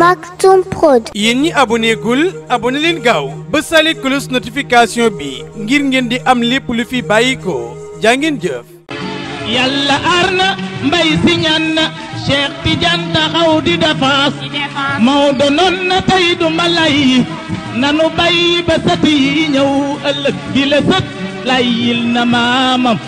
Maktoum Prod. yéen ñi aboné gul aboné leen gaaw ba sale cloche notification bi ngir ngeen di am lépp lu fi bàyyi ko jaa ngeen jëf. yàlla aar na mbay si ñaan na Cheikh Tidiane taxaw di défense Maodo noon na tey du ma lay nanu bay ba sët yi ñëw ëllëg di la sët layil na maamam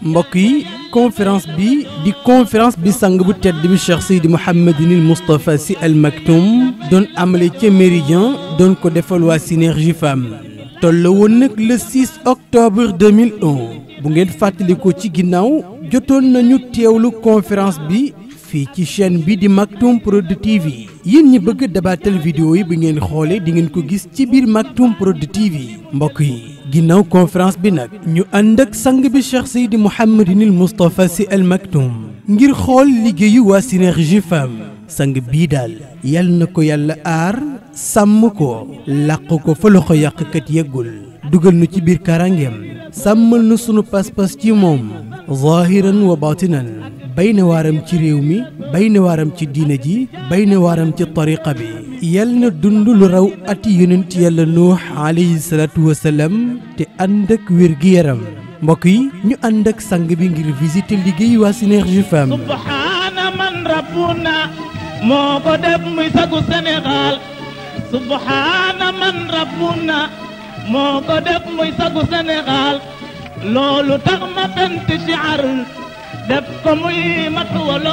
mbokk yi conférence bi di conférence bi sang bu tedd bi Cheikh Seydi Mouhamadinil Moustapha Sy Al Maktoum doon amale ca Méridien doon ko defal waa Synergie Femme tolla woon nag le 6 octobre 2001 bu ngeen fàttaliku ci ginnaaw jotoon nañu teewlu conférence bi fii ci chaîne bi di Maktoum Prod TV yéen ñi bëgg dabaatal vidéo yi bi ngeen xoolee di ngeen ko gis ci biir Maktoum Prod TV mbokk yi ginnaaw conférence bi nag ñu ànd ak sang bi Cheikh Seydi Mouhamadinil Moustapha Sy Al Maktoum ngir xool liggéeyu waa Synergie Femme sang bii daal yal na ko yàlla aar sàmm ko làq ko fa loxo yàqkat yeggul dugal nu ci biir karangeem sàmmal nu sunu pas-pas ci moom zahiran wa batinan bay na waaram ci réew mi bay na waaram ci diine ji bay na waaram ci tariqa bi yal na dund lu raw ati yonent yàlla nuux alayhi salaatu wasalaam te ànd ak wér gi yaram mbokk yi ñu ànd ak sang bi ngir visiter liggéey waa Synergie Femmes subhaana man rabbuna moo ko def muy sagu Sénégal subhaana man rabbuna moo ko def muy sagu Sénégal loolu tax ma sant ci ar def ko muy mat wala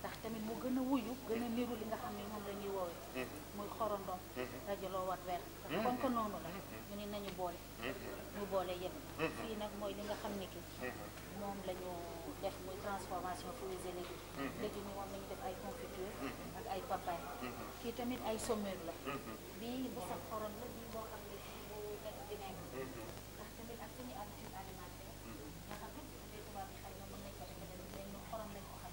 ndax tamit mu gën a wuyu gën a niru li nga xam ne moom la ñuy woowee mm-hmm. muy xorondom mm-hmm. rajaloo wat weer mm-hmm. kon ko noonu la ñu ne nañu boole ñu boole yëpp fii nag mooy li nga xam ne ki moom la ñu def muy transformation fruits et légumes léegi ñu moom la ñu def ay confiture ak ay papaye kii tamit ay saumure la bii bu sax xorom la bii boo xam ne bu nekk di nekk ndax tamit ak suñu habitude alimentaire nga xam ne bu dee tubaab bi xëy na mën nañ ko defee dañu xorom lañ ko xam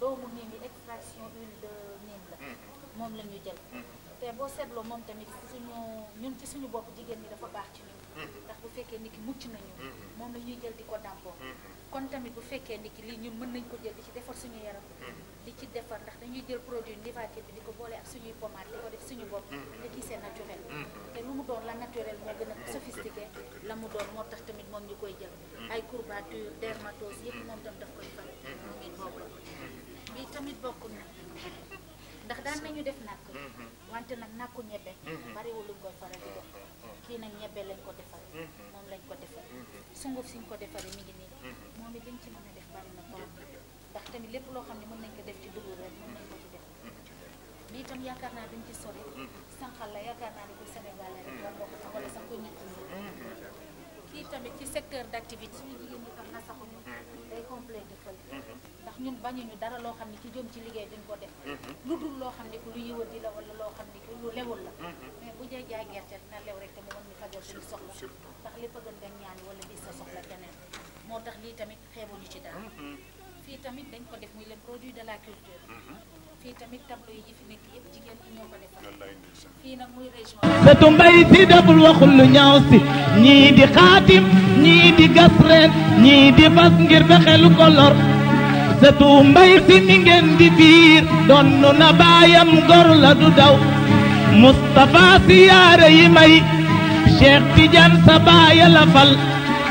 doomu niim yi extraction huile de niim la moom la ñu jël te boo seetloo moom tamit suñu ñun ci suñu bopp jigéen ñi dafa baax ci ñun ndax bu fekkee nit ki mucc nañu moom la ñuy jël di ko dàmpoo kon tamit bu fekkee nit ki lii ñun mën nañ ko jël di ci defar suñu yaram di ci defar ndax dañuy jël produit nivaquine bi di ko boole ak suñuy pommade di ko def suñu bopp te kii c'est naturel te lu mu doon la naturel moo gën a sophistiqué la mu doon moo tax tamit moom ñu koy jël ay courbature dermatose yëpp moom tam daf koy faj mu ngi bokk bi tamit bokk na ndax daan nañu def nàkk mm-hmm. wante nag nàkku ñebe mm-hmm. bariwul luñ koy faral di def mm-hmm. kii nag ñebe lañ ko defar moom lañ ko defar sunguf siñ ko defaree mi ngi nii moom it liñ ci mën a def bari na ndax tamit lépp loo xam ne mën nañ ko def ci dugub rek mën nañ ko ci def lii itam yaakaar naa duñ ci sori sànqal la yaakaar naa ne ko Sénégal la rek war nga ko xam wala sax ko ñett ñi kii tamit ci secteur d'activité suñu jigéen ñi tam nasaxuñu day complet de fël ndax ñun bañuñu dara loo xam ne ci jëm ci liggéey duñ ko def lu dul loo xam ne ku lu yiwa di la wala loo xam ne ku lu lewul la mais bu dee jaay gerte dina lew rek te mu mën ñu fajal suñu soxla ndax lépp a gën dem ñaan wala di sa soxla keneen moo tax lii tamit xeebuñu ci dara fii tamit dañ ko def muy le produit de la culture fii tamit tableau yi fi nekk yëpp jigéen ñi ñoo ko defar fii nag muy région sëtu mbay si deful waxul lu ñaaw si ñii di xaatim ñii di gas reen ñii di fas ngir fexe lu ko lor sëtu mbay si mi ngeen di biir donnu na baayam gor la du daw Moustapha si yaare yi may Cheikh Tidiane sa baaya la fal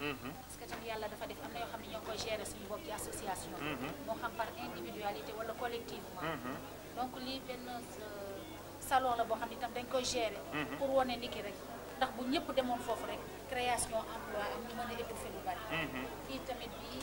Mm-hmm. parce que tam yàlla dafa def am na yoo xam ne ñoo koy gérer suñu bopp ci association. Mm-hmm. moo xam par individualité wala collectivement. Mm-hmm. donc lii benn euh, salon la boo xam ne itam dañ koy gérer. pour wane nit ki rek ndax bu ñëpp demoon foofu rek création emploi am ñu mën a étouffer lu bari. fii tamit bii.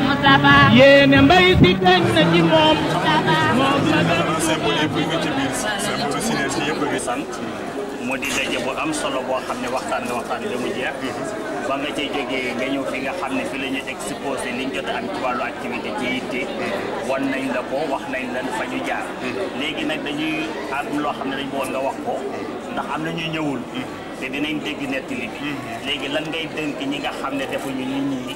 yéene mbay si kañ na ci moom. symbole yëpp nga ci biir symbole synergie yëpp nga sant mu di daje bu am solo boo xam ne waxtaan nga waxtaan ba mu jeex ba nga cay jógee nga ñëw fi nga xam ne fi la ñu exposé liñ jot a am ci wàllu activité ci yitte wan nañ la ko wax nañ lan fa ñu jaar léegi nag dañuy am loo xam ne dañ bëggoon nga wax ko ndax am na ñu ñëwul te dinañ dégg nettali bi léegi lan ngay dénk ñi nga xam ne defuñu nit ñi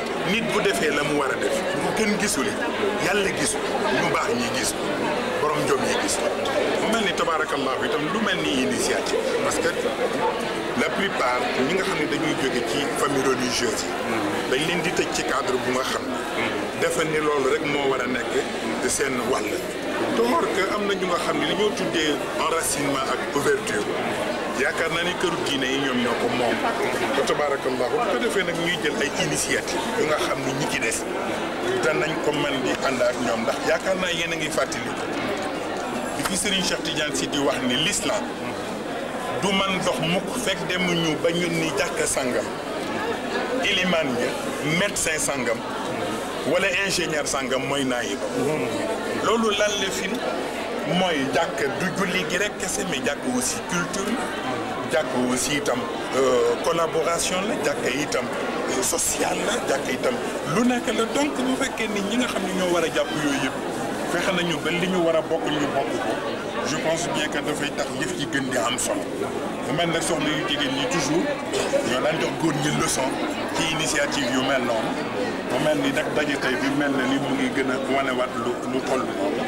nit bu defee la mu war a def bu kenn gisul yàlla gis ñu baax ñi gis borom jom yi gis mu mel ni tabaarakallaahu itam lu mel ni initiative parce que la plupart ñi nga xam ne dañuy jóge ci famille religieuse yi dañ leen di tëj ci cadre bu nga xam ne dafa ni loolu rek moo war a nekk seen wàll door que am na ñu nga xam ne li ñoo tuddee enracinement ak ouverture yaakaar naa ni këru diine yi ñoom ñoo ko moom ba tabarakallahu bu ko defee nag ñuy jël ay initiative yu nga xam ni ñi ci des danañ ko mën di ànd ak ñoom ndax yaakaar naa yéen a ngi fàttali ko bi fi Serigne Cheikh Tidiane si di wax ni l'islam du man dox mukk fekk demuñu ba ñun ni jàkka sangam ilimaan ya médecin sangam wala ingénieur sàngam mooy naayib loolu lan la fin mooy jàkk du julli gi rek kese mais jàkk aussi culture la jàkk aussi itam collaboration la jàkk itam social la jàkk itam lu nekk la donc bu fekkee ni ñi nga xam ne ñoo war a jàpp yooyu yëpp fexe nañu ba li ñu war a bokk ñu bokk ko je pense bien que dafay tax yëf yi gën di am solo mu mel nag soxna yu jigéen ñi toujours ñoo daan jox góor ñi leçon ci initiative yu mel noonu mu mel ni nag daje tey bi mel na ni mu ngi gën a wanewaat lu lu toll noonu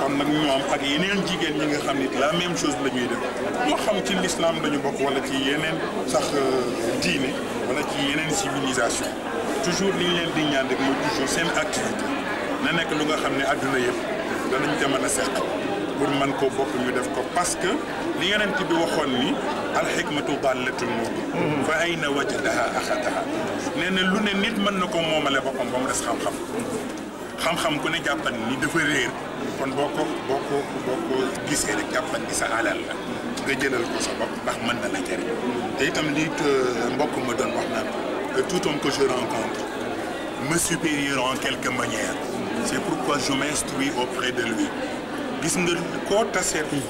kon nag ñoom ak yeneen jigéen ñi nga xam ni la même chose la ñuy def moo xam ci l'islam la ñu bokk wala ci yeneen sax diine wala ci yeneen civilisation toujours li ñu leen di ñaan rek mooy toujours seen activité na nekk lu nga xam ne àdduna yëpp danañ ko mën a seq pour mën koo bokk ñu def ko parce que li yonent bi waxoon ni alxikmatu dàllatul mu'min fa ayna wajadaha axadaha nee na lu ne nit mën na ko moomale boppam ba mu des xam-xam xam-xam ku ne jàppan ni dafa réer kon boo ko boo ko boo ko gisee rek jàppan ni sa alal la nga jëlal ko sa bopp ndax mën na la jëriñ te itam lii mbokk ma doon wax naan que tout homme que je rencontre me supérieur en quelque manière c'est pourquoi je m'instruis auprès de lui gis nga koo tasee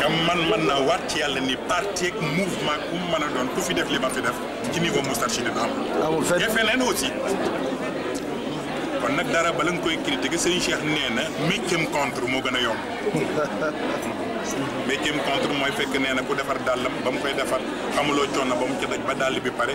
kam man mën naa waat ci yàlla ni parti ak mouvement ku mu mën a doon ku fi def li ma fi def ci niveau Moustarchidine am amul fenn FNN aussi kon nag dara bala nga koy critiquer sëñ Cheikh nee na métier contre moo gën a yomb métier contre mooy fekk nee na ku defar dàllam ba mu koy defar xamuloo coono ba mu ca daj ba dàll bi pare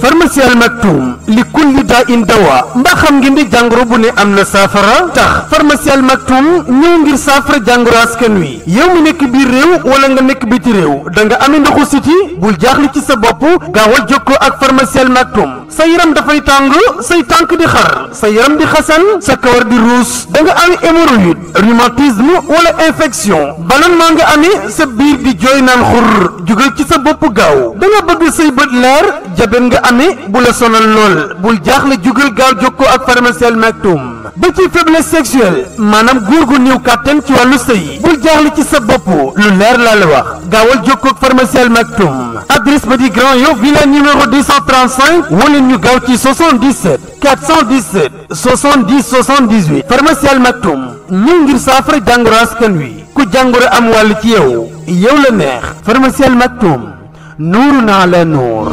pharmacie Al Maktoum li kulli daa in dawa mbaa xam ngeen ni jàngoro bu ne am na saafara tax pharmacie Al Maktoum ñëw ngir saafara jàngoro askan wi yow mi nekk biir réew wala nga nekk biti réew da nga amee ndoxu siti bul jaaxle ci sa bopp gaawal jokkoo ak pharmacie Al Maktoum sa yaram dafay tàng say tànk di xar sa yaram di xasan sa kawar di ruus da nga am hémorroïde rhumatisme wala infection bala maa nga amee sa biir di jooy naan xur jugal ci sa bopp gaaw da nga bëgg say bët leer jabet nga amee bu la sonal lool bul jaaxle jugal gaaw jokkoo ak pharmacie Al Maktoum ba ci faiblesse sexuelle maanaam góor gu néew kàttan ci wàllu sëy bul jaaxle ci sa bopp lu leer laa la wax gaawal jokkoo ak pharmacie Al Maktoum adresse ba di Grand Yoff villa numéro 235 woo leen ñu gaaw ci 77 417 70 78 pharmacie Al Maktoum ñëw ngir saafara jàngoro askan wi ku jàngoro am wàll ci yow yow la neex pharmacie Al Maktoum nuuru naa la nuur